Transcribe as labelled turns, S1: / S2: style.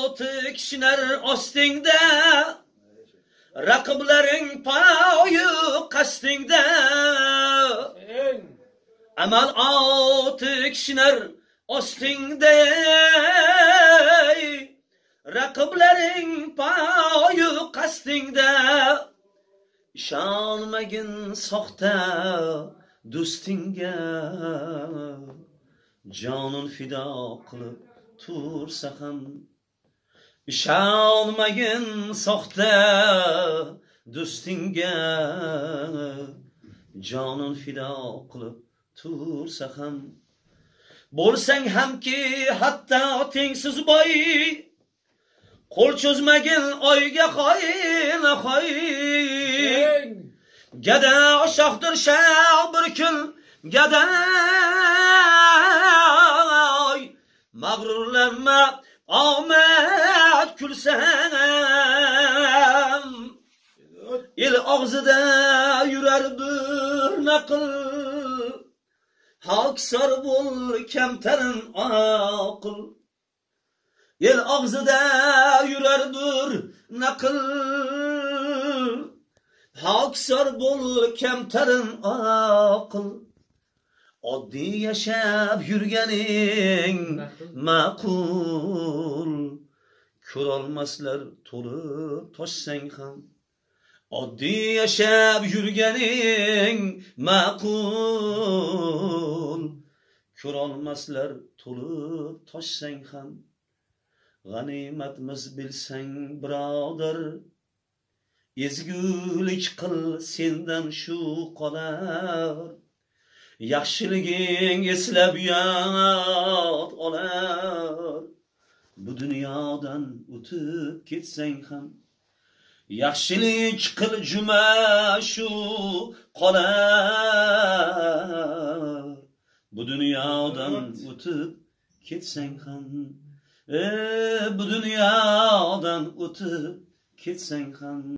S1: olti kishilar ostingda raqiblaring poyi qastingda amal olti kishilar ostingda raqiblaring poyi qastingda ishonmagin soxta do'stingga jonin fido qilib tursa ham ishonmagin soxta do'stingga jonin fido qilib tursa ham bo'lsang hamki hatto tengsiz boy. Qo'l cho'zmagin oyga xoin xoin gada shohdir shah bir kun gaday mag'rurlanma omad kulsam el og'zida yurar bir naql hoksor bo'l kamtarin oqil el og'zida yurar bir naql hoksor bo'l kamtarin oqil oddiy yashab yurganing ma'qul ko'rolmaslar to'lib toshsang ham. Oddiy yashab yurganing ma'qul. Ko'rolmaslar to'lib toshsang ham. G'animatmiz bilsang birodar. Ezgulik qil sendan shu qolar. Yaxshiliging eslab yot bu dunyodan o'tib ketsang ham yaxshilik qil juma shu qolar. Bu dunyodan o'tib ketsang ham e bu dunyodan o'tib ketsang ham